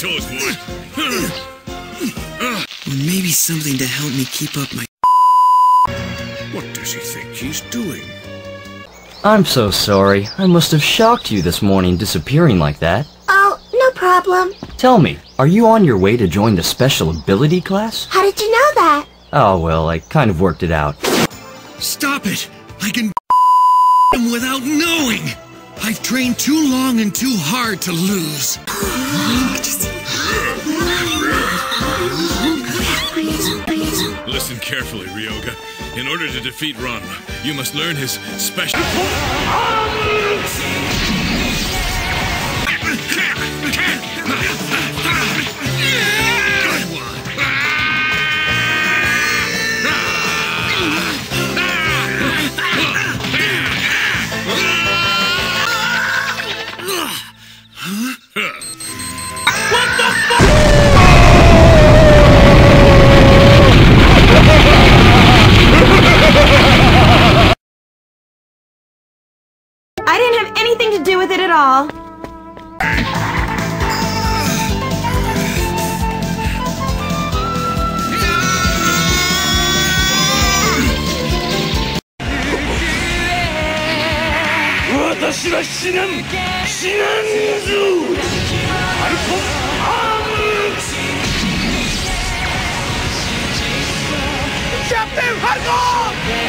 toes would. Or maybe something to help me keep up my. What does he think he's doing? I'm so sorry. I must have shocked you this morning disappearing like that. Oh, no problem. Tell me, are you on your way to join the special ability class? How did you know that? Oh, well, I kind of worked it out. Stop it! I can him without knowing! I've trained too long and too hard to lose. Listen carefully, Ryoga. In order to defeat Ranma, you must learn his special. didn't have anything to do with it at all. Captain Hardcore!